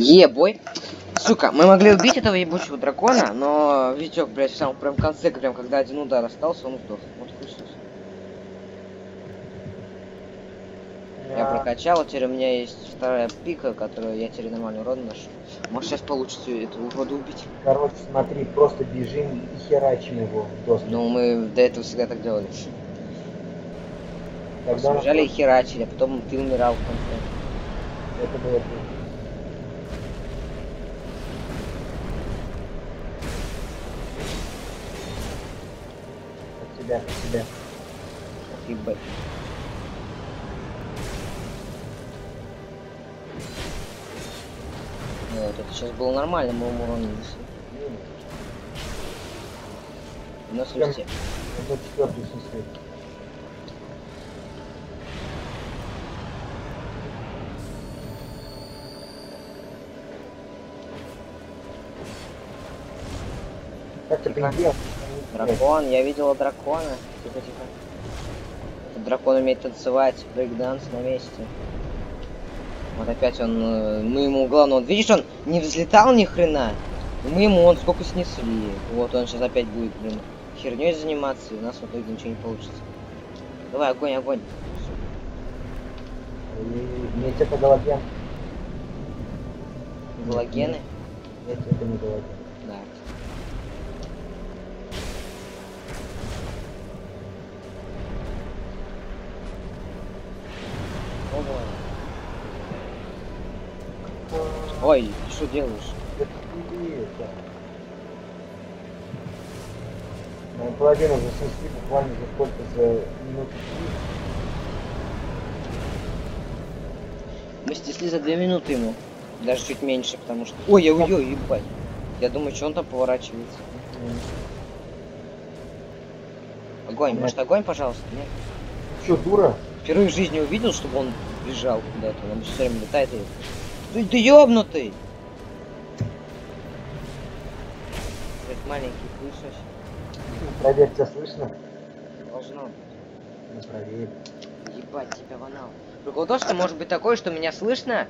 Ебой. Сука, мы могли убить этого ебучего дракона, но Витек, блядь, в самом прям конце, прям когда один удар остался, он сдох. Вот хуй. Я прокачал, теперь у меня есть вторая пика, которую я теперь нормальный урон ношу. Может сейчас получится эту урода убить. Короче, смотри, просто бежим и херачим его. Ну мы до этого всегда так делали. Тогда Просто бежали и херачили, а потом ты умирал в конце. это было круто. От тебя, от тебя. Ебать. Вот, это сейчас было нормально, мы ему урон нанесли. У нас Прям- везде. Это четвертый сосед. Как ты Тихо. Дракон, я видела дракона. Тихо, тихо. Этот дракон умеет танцевать, брейкданс на месте. Вот опять он, э, мы ему главное, вот видишь, он не взлетал ни хрена. Мы ему он сколько снесли. Вот он сейчас опять будет, блин, херней заниматься, и у нас в итоге ничего не получится. Давай, огонь, огонь. Мне это галоген. Галогены? Мне это не галоген. Да. Ой, ты что делаешь? Моя половина уже снесли буквально за сколько? За минут. Мы снесли за две минуты ему. Даже чуть меньше, потому что... Ой, ой, ой, ебать. Я думаю, что он там поворачивается. Огонь, может огонь, пожалуйста? Нет? Че, дура? Впервые в жизни увидел, чтобы он бежал куда-то. Он все время летает и... Ты, ты ёбнутый! Этот маленький пылесос. Проверь, тебя слышно? Должно быть. Ну, проверь. Ебать тебя, ванал. Прикол в том, что может быть такое, что меня слышно,